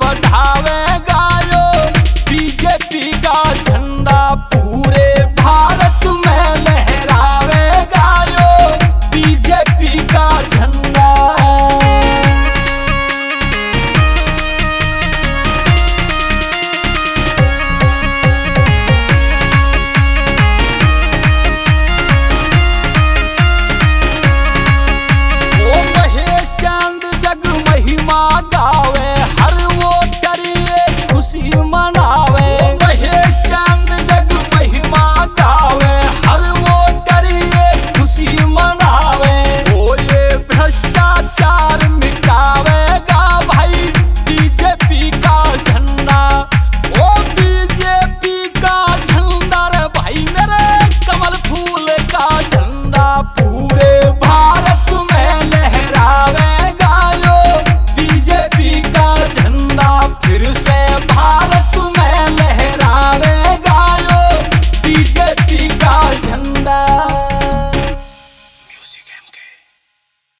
பட்டா